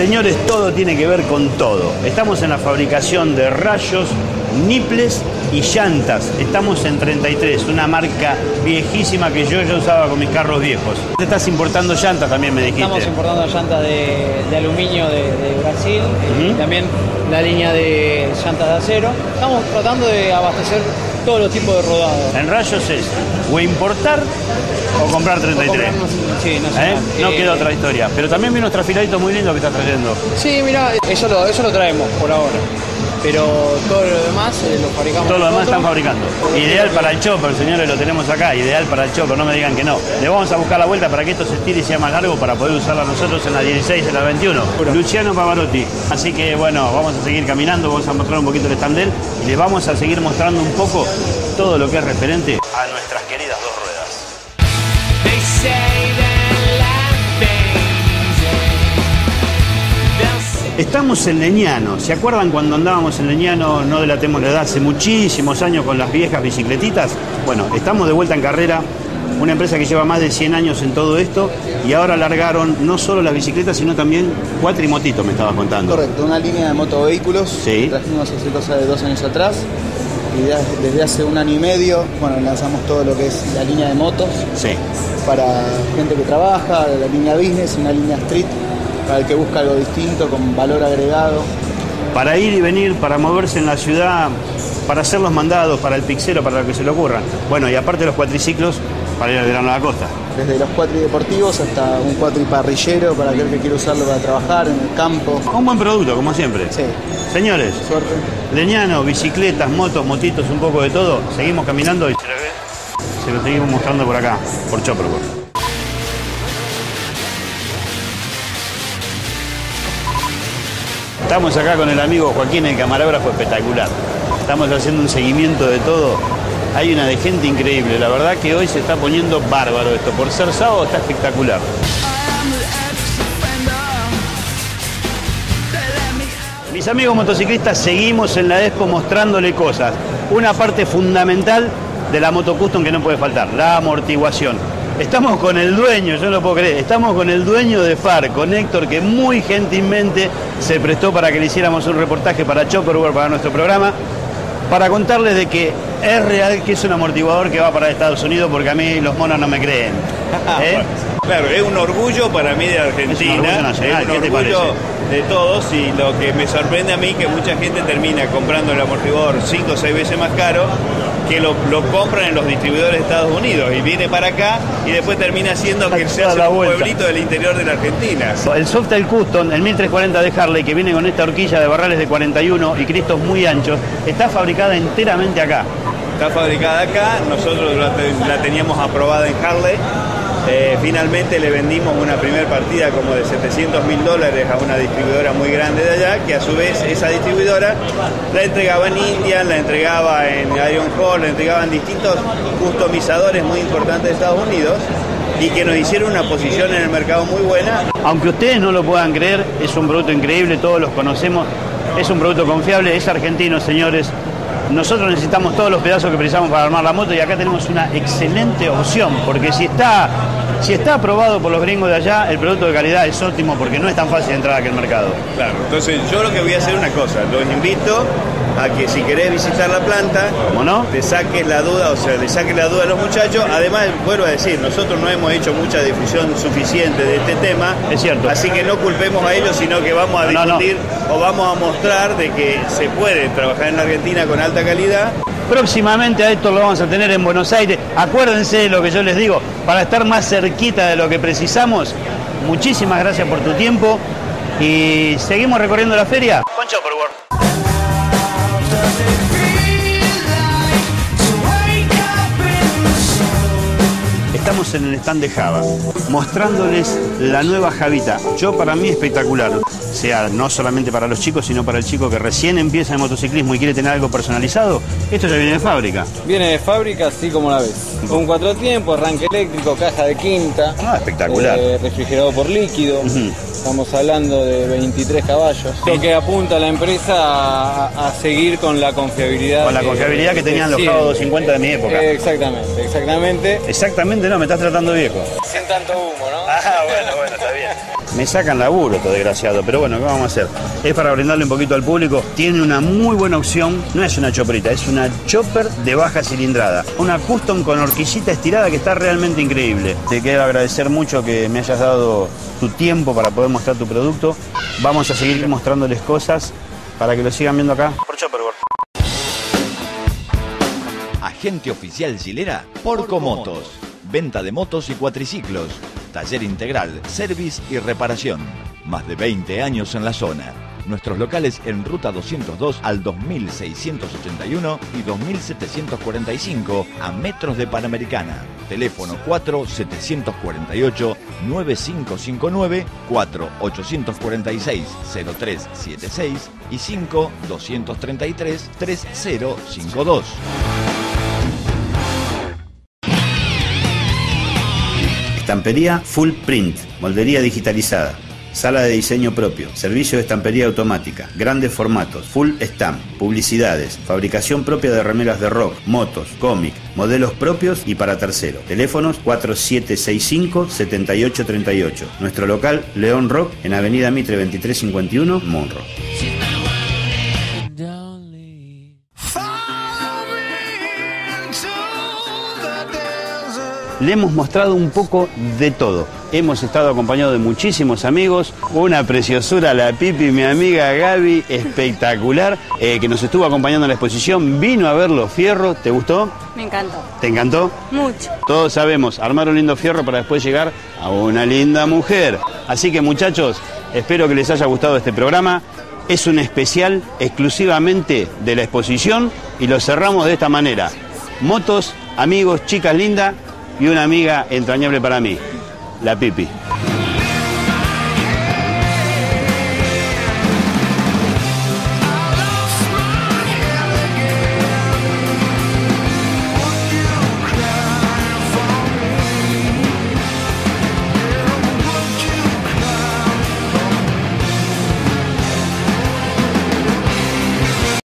Señores, todo tiene que ver con todo. Estamos en la fabricación de rayos, niples y llantas. Estamos en 33, una marca viejísima que yo ya usaba con mis carros viejos. Te estás importando llantas también, me dijiste. Estamos importando llantas de, de aluminio de, de Brasil y Ujú. también la línea de llantas de acero. Estamos tratando de abastecer todos los tipos de rodados. En rayos es o importar o comprar 33. O comprarnos- sí, ¿Eh? No Eh, queda otra historia. Pero también vi unos trafiladitos muy lindos que estás trayendo. Sí, mira, eso lo, eso lo traemos por ahora. Pero todo lo demás eh, lo fabricamos Todo lo demás están fabricando. Ideal para el chopper, señores, lo tenemos acá. Ideal para el chopper, no me digan que no. Le vamos a buscar la vuelta para que esto se estire y sea más largo para poder usarla nosotros en la 16, en la 21. Luciano Pavarotti. Así que bueno, vamos a seguir caminando, vamos a mostrar un poquito el stand y les vamos a seguir mostrando un poco todo lo que es referente a nuestras queridas Estamos en Leñano. ¿Se acuerdan cuando andábamos en Leñano? No delatemos la edad, hace muchísimos años con las viejas bicicletitas. Bueno, estamos de vuelta en carrera. Una empresa que lleva más de 100 años en todo esto y ahora largaron no solo las bicicletas, sino también cuatrimotitos, me estabas contando. Correcto, una línea de motovehículos. Sí. Trajimos hace cosa de dos años atrás. Y desde hace un año y medio, bueno, lanzamos todo lo que es la línea de motos Sí. para gente que trabaja, la línea business, una línea street para el que busca algo distinto, con valor agregado. Para ir y venir, para moverse en la ciudad, para hacer los mandados, para el pixero, para lo que se le ocurra. Bueno, y aparte los cuatriciclos, para ir al verano a la costa. Desde los cuatrideportivos hasta un cuatriparrillero para aquel que quiere usarlo para trabajar en el campo. Un buen producto, como siempre. Sí, Señores, suerte. Leñano, bicicletas, motos, motitos, un poco de todo. Seguimos caminando y se lo, seguimos mostrando por acá, por Chopperwork. Estamos acá con el amigo Joaquín, el camarógrafo espectacular. Estamos haciendo un seguimiento de todo. Hay una de gente increíble. La verdad que hoy se está poniendo bárbaro esto. Por ser sábado está espectacular. Mis amigos motociclistas, seguimos en la Expo mostrándole cosas. Una parte fundamental de la moto custom que no puede faltar, la amortiguación. Estamos con el dueño, yo no puedo creer, estamos con el dueño de FAR, con Héctor, que muy gentilmente se prestó para que le hiciéramos un reportaje para Chopperware, para nuestro programa, para contarles de que es real que es un amortiguador que va para Estados Unidos, porque a mí los monos no me creen. ¿Eh? Claro, es un orgullo para mí de Argentina. Es un orgullo nacional, es un ¿qué te orgullo parece? de todos y lo que me sorprende a mí que mucha gente termina comprando el amortiguador 5 o 6 veces más caro que lo, lo compran en los distribuidores de Estados Unidos y viene para acá y después termina siendo que se hace la un vuelta. pueblito del interior de la Argentina. El Softail Custom, el 1340 de Harley, que viene con esta horquilla de barrales de 41 y cristos muy anchos, está fabricada enteramente acá. Está fabricada acá, nosotros la teníamos aprobada en Harley. Eh, finalmente le vendimos una primera partida como de 700 mil dólares a una distribuidora muy grande de allá, que a su vez esa distribuidora la entregaba en India, la entregaba en Iron Hall, la entregaba en distintos customizadores muy importantes de Estados Unidos y que nos hicieron una posición en el mercado muy buena Aunque ustedes no lo puedan creer, es un producto increíble, todos los conocemos, es un producto confiable, es argentino, señores. Nosotros necesitamos todos los pedazos que precisamos para armar la moto y acá tenemos una excelente opción, porque si está, si está aprobado por los gringos de allá, el producto de calidad es óptimo porque no es tan fácil entrar a aquel mercado. Claro, entonces yo lo que voy a hacer es una cosa, los invito a que si querés visitar la planta, ¿Cómo no? te saques la duda, o sea, le saques la duda a los muchachos. Además, vuelvo a decir, nosotros no hemos hecho mucha difusión suficiente de este tema. Es cierto. Así que no culpemos a ellos, sino que vamos a No, no. discutir o vamos a mostrar de que se puede trabajar en la Argentina con alta calidad. Próximamente a esto lo vamos a tener en Buenos Aires. Acuérdense de lo que yo les digo, para estar más cerquita de lo que precisamos. Muchísimas gracias por tu tiempo y seguimos recorriendo la feria. Con Chopperwork. Estamos en el stand de Java, mostrándoles la nueva Javita. Yo para mí espectacular, sea no solamente para los chicos, sino para el chico que recién empieza en motociclismo y quiere tener algo personalizado. Esto ya viene de fábrica. Viene de fábrica así como la ves. Con cuatro tiempos, arranque eléctrico, caja de quinta. Ah, espectacular. eh, refrigerado por líquido. Estamos hablando de 23 caballos. Lo que apunta a la empresa a, a seguir con la confiabilidad. Con la confiabilidad que tenían los. Java 250 de mi época. Eh, Exactamente, exactamente. Exactamente no, me estás tratando viejo. Sin tanto humo, ¿no? Ah, bueno, bueno, está bien. Me sacan laburo, todo desgraciado, pero bueno, ¿qué vamos a hacer? Es para brindarle un poquito al público. Tiene una muy buena opción, no es una choperita, es una chopper de baja cilindrada. Una custom con horquillita estirada que está realmente increíble. Te quiero agradecer mucho que me hayas dado tu tiempo para poder mostrar tu producto. Vamos a seguir mostrándoles cosas para que lo sigan viendo acá por Chopperboard. Agente oficial Gilera, Porco Motos. Venta de motos y cuatriciclos. Taller integral, service y reparación. Más de 20 años en la zona. Nuestros locales en Ruta 202 al 2681 y 2745 a metros de Panamericana. Teléfono 4748-9559, 4846-0376 y 5-233-3052. Estampería Full Print, moldería digitalizada, sala de diseño propio, servicio de estampería automática, grandes formatos, full stamp, publicidades, fabricación propia de remeras de rock, motos, cómic, modelos propios y para terceros. Teléfonos 4765-7838. Nuestro local León Rock en Avenida Mitre 2351, Monroe. Le hemos mostrado un poco de todo. Hemos estado acompañados de muchísimos amigos. Una preciosura, la Pipi, mi amiga Gaby, espectacular, eh, que nos estuvo acompañando en la exposición. Vino a ver los fierros. ¿Te gustó? Me encantó. ¿Te encantó? Mucho. Todos sabemos, armar un lindo fierro para después llegar a una linda mujer. Así que muchachos, espero que les haya gustado este programa. Es un especial exclusivamente de la exposición y lo cerramos de esta manera. Motos, amigos, chicas lindas y una amiga entrañable para mí, la Pipi.